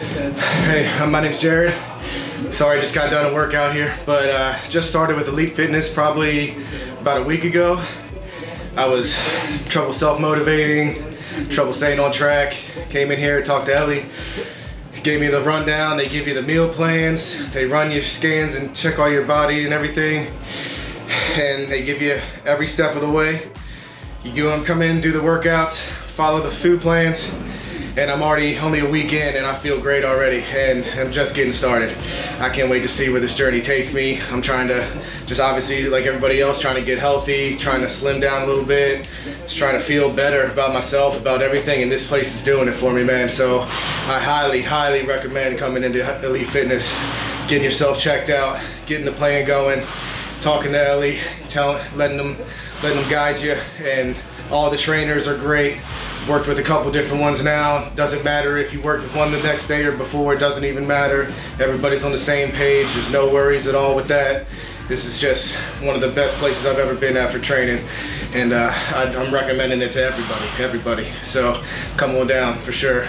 Hey, uh, my name's Jared. Sorry, I just got done a workout here, but uh, just started with Elite Fitness probably about a week ago. I was trouble self-motivating, trouble staying on track. Came in here, talked to Ellie, gave me the rundown. They give you the meal plans. They run your scans and check all your body and everything. And they give you every step of the way. You go and come in, do the workouts, follow the food plans, and I'm already only a week in and I feel great already and I'm just getting started. I can't wait to see where this journey takes me. I'm trying to just obviously like everybody else trying to get healthy, trying to slim down a little bit, just trying to feel better about myself, about everything and this place is doing it for me man. So I highly, highly recommend coming into Elite Fitness, getting yourself checked out, getting the plan going, talking to Ellie, telling, letting them, letting them guide you and all the trainers are great. Worked with a couple different ones now. Doesn't matter if you worked with one the next day or before, it doesn't even matter. Everybody's on the same page. There's no worries at all with that. This is just one of the best places I've ever been after training. And uh, I, I'm recommending it to everybody, everybody. So come on down for sure.